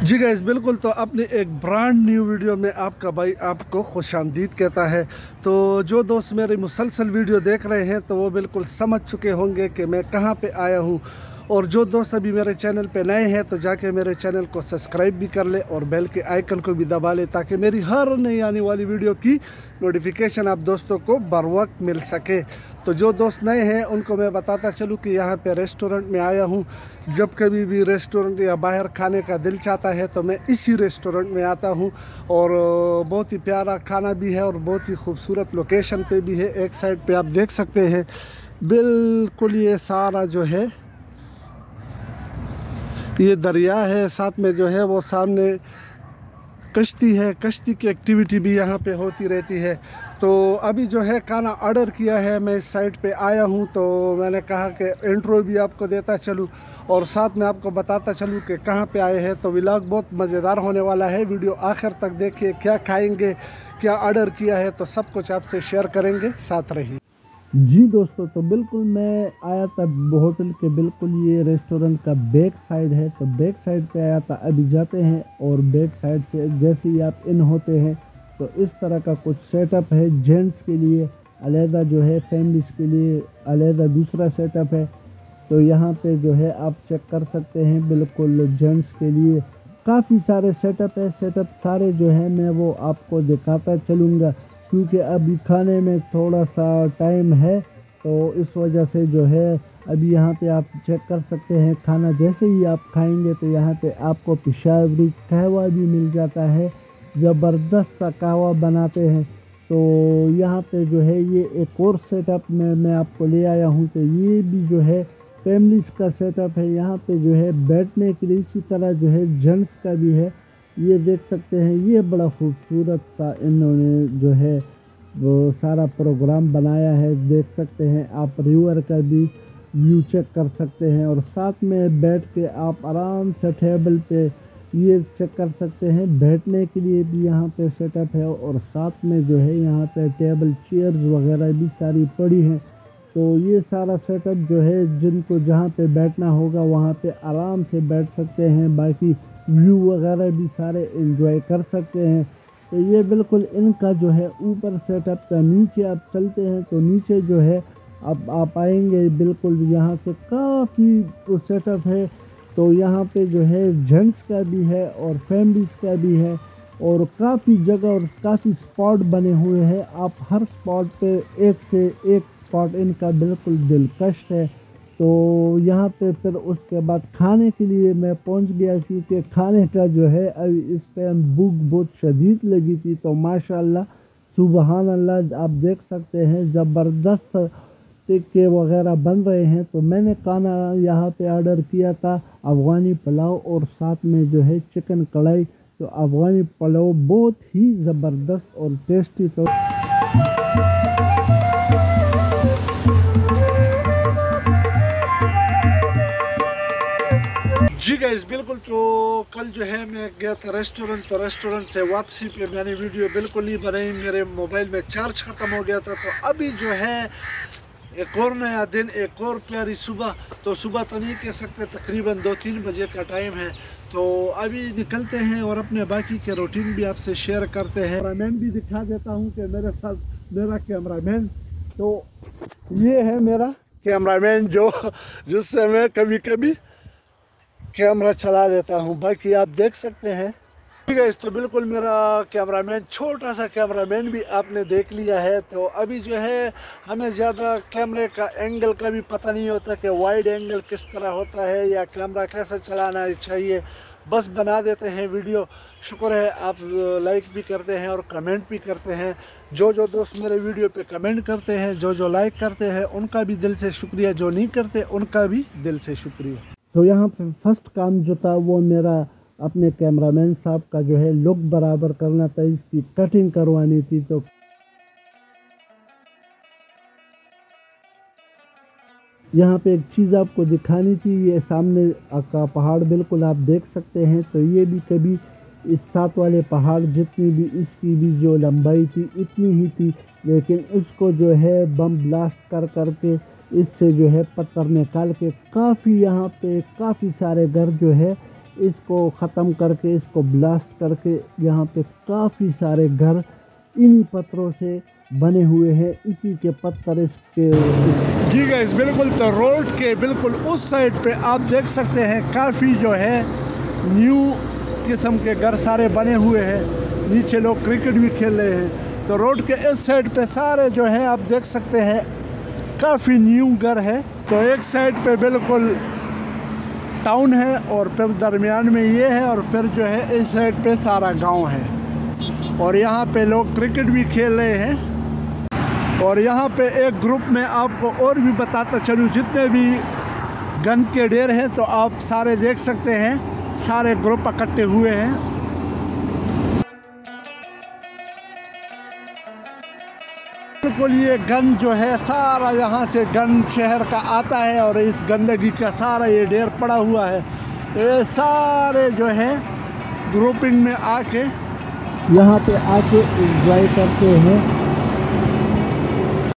जी gas बिल्कुल तो अपने एक ब्रांड न्यू वीडियो में आपका भाई आपको खुश आमदीद कहता है। तो जो दोस्त मेरी मुसलसल वीडियो देख रहे हैं तो वो बिल्कुल समझ चुके होंगे कि मैं कहाँ पे आया हूँ। और जो दोस्त अभी मेरे चैनल पे नए हैं तो जाके मेरे चैनल को सब्सक्राइब भी कर ले और बेल के आइकन को भी दबा ले, ताकि मेरी हर नई आने वाली वीडियो की नोटिफिकेशन आप दोस्तों को बर वक्त मिल सके। तो जो दोस्त नए हैं, उनको मैं बताता चलूँ कि यहाँ पे रेस्टोरेंट में आया हूँ। जब कभी भी रेस्टोरेंट या बाहर खाने का दिल चाहता है तो मैं इसी रेस्टोरेंट में आता हूँ। और बहुत ही प्यारा खाना भी है और बहुत ही खूबसूरत लोकेशन पे भी है। एक साइड पे आप देख सकते हैं। बिल्कुल ये सारा जो है, ये दरिया है। साथ में जो है वो सामने कश्ती है, कश्ती की एक्टिविटी भी यहाँ पे होती रहती है। तो अभी जो है खाना ऑर्डर किया है, मैं इस साइट पे आया हूँ तो मैंने कहा कि इंट्रो भी आपको देता चलूँ और साथ में आपको बताता चलूँ कि कहाँ पे आए हैं। तो व्लॉग बहुत मज़ेदार होने वाला है वीडियो आखिर तक देखिए क्या खाएँगे, क्या ऑर्डर किया है तो सब कुछ आपसे शेयर करेंगे, साथ रहिए। जी दोस्तों तो बिल्कुल मैं आया था होटल के बिल्कुल ये रेस्टोरेंट का बैक साइड है तो बैक साइड पे आया था, अभी जाते हैं और बैक साइड से जैसे ही आप इन होते हैं तो इस तरह का कुछ सेटअप है जेंट्स के लिए, अलहदा जो है फैमिलीज़ के लिए, अलहदा दूसरा सेटअप है। तो यहाँ पे जो है आप चेक कर सकते हैं, बिल्कुल जेंट्स के लिए काफ़ी सारे सेटअप है सेटअप सारे जो है मैं वो आपको दिखाता चलूँगा। क्योंकि अभी खाने में थोड़ा सा टाइम है तो इस वजह से जो है, अभी यहाँ पे आप चेक कर सकते हैं खाना जैसे ही आप खाएँगे तो यहाँ पे आपको पिशावरी कहवा भी मिल जाता है। ज़बरदस्त सा कहवा बनाते हैं। तो यहाँ पे जो है, ये एक और सेटअप में मैं आपको ले आया हूँ तो ये भी जो है फैमिलीज़ का सेटअप है। यहाँ पे जो है, बैठने के लिए इसी तरह जो है जेंट्स का भी है। ये देख सकते हैं, ये बड़ा खूबसूरत सा इन्होंने जो है, वो सारा प्रोग्राम बनाया है। देख सकते हैं, आप रिवर का भी व्यू चेक कर सकते हैं और साथ में बैठ के आप आराम से टेबल पे ये चेक कर सकते हैं। बैठने के लिए भी यहाँ पे सेटअप है और साथ में जो है यहाँ पे टेबल, चेयर्स वगैरह भी सारी पड़ी हैं। तो ये सारा सेटअप जो है, जिनको जहाँ पे बैठना होगा, वहाँ पे आराम से बैठ सकते हैं। बाकी व्यू वगैरह भी सारे एंजॉय कर सकते हैं। तो ये बिल्कुल इनका जो है ऊपर सेटअप का नीचे आप चलते हैं तो नीचे जो है अब आप आएँगे, बिल्कुल यहाँ से काफ़ी तो सेटअप है। तो यहाँ पे जो है जेंट्स का भी है और फैमिलीज़ का भी है और काफ़ी जगह और काफ़ी स्पॉट बने हुए हैं। आप हर स्पॉट पे एक से एक स्पॉट इनका बिल्कुल दिलकश है। तो यहाँ पे फिर उसके बाद खाने के लिए मैं पहुँच गया क्योंकि खाने का जो है, अभी इस टाइम भूख बहुत शदीद लगी थी। तो माशाल्लाह सुबहान अल्लाह आप देख सकते हैं, ज़बरदस्त टिक्के वगैरह बन रहे हैं। तो मैंने खाना यहाँ पे ऑर्डर किया था अफ़गानी पुलाव और साथ में जो है चिकन कढ़ाई। तो अफ़गानी पुलाव बहुत ही ज़बरदस्त और टेस्टी तो जी गाइस बिल्कुल तो कल जो है मैं गया था रेस्टोरेंट तो रेस्टोरेंट से वापसी पे मैंने वीडियो बिल्कुल नहीं बनाई, मेरे मोबाइल में चार्ज ख़त्म हो गया था। तो अभी जो है, एक और नया दिन, एक और प्यारी सुबह। तो सुबह तो नहीं कह सकते, तकरीबन दो तीन बजे का टाइम है। तो अभी निकलते हैं और अपने बाकी के रूटीन भी आपसे शेयर करते हैं। कैमरामैन भी दिखा देता हूँ कि मेरे साथ मेरा कैमरामैन तो ये है मेरा कैमरामैन जो, जिससे मैं कभी कभी कैमरा चला लेता हूँ। बाकी आप देख सकते हैं। ठीक है तो बिल्कुल मेरा कैमरामैन, छोटा सा कैमरामैन भी आपने देख लिया है। तो अभी जो है, हमें ज़्यादा कैमरे का एंगल का भी पता नहीं होता कि वाइड एंगल किस तरह होता है या कैमरा कैसे चलाना चाहिए। बस बना देते हैं वीडियो। शुक्र है आप लाइक भी करते हैं और कमेंट भी करते हैं। जो जो दोस्त मेरे वीडियो पे कमेंट करते हैं, जो जो लाइक करते हैं, उनका भी दिल से शुक्रिया। जो नहीं करते, उनका भी दिल से शुक्रिया। तो यहाँ पे फ़र्स्ट काम जो था वो मेरा अपने कैमरामैन साहब का जो है लुक बराबर करना था, इसकी कटिंग करवानी थी तो यहाँ पे एक चीज़ आपको दिखानी थी, ये सामने का पहाड़ बिल्कुल आप देख सकते हैं तो ये भी कभी इस साथ वाले पहाड़ जितनी भी, इसकी भी जो लंबाई थी इतनी ही थी, लेकिन उसको जो है बम ब्लास्ट कर करके इससे जो है पत्थर निकाल के काफ़ी यहाँ पे काफ़ी सारे घर जो है इसको ख़त्म करके, इसको ब्लास्ट करके यहाँ पे काफ़ी सारे घर इन्हीं पत्थरों से बने हुए हैं। इसी के पत्थर इसके जी गैस बिल्कुल तो रोड के बिल्कुल उस साइड पे आप देख सकते हैं, काफ़ी जो है न्यू किस्म के घर सारे बने हुए हैं। नीचे लोग क्रिकेट भी खेल रहे हैं। तो रोड के इस साइड पे सारे जो है आप देख सकते हैं काफ़ी न्यू घर है। तो एक साइड पे बिल्कुल टाउन है और फिर दरमियान में ये है और फिर जो है इस साइड पे सारा गाँव है। और यहाँ पे लोग क्रिकेट भी खेल रहे हैं। और यहाँ पे एक ग्रुप में आपको और भी बताता चलूँ, जितने भी गन के ढेर हैं तो आप सारे देख सकते हैं। सारे ग्रुप इकट्ठे हुए हैं। बिल्कुल ये गन जो है, सारा यहाँ से गन शहर का आता है और इस गंदगी का सारा ये ढेर पड़ा हुआ है। ये सारे जो है ग्रुपिंग में आके यहाँ पे आके इंजॉय करते हैं।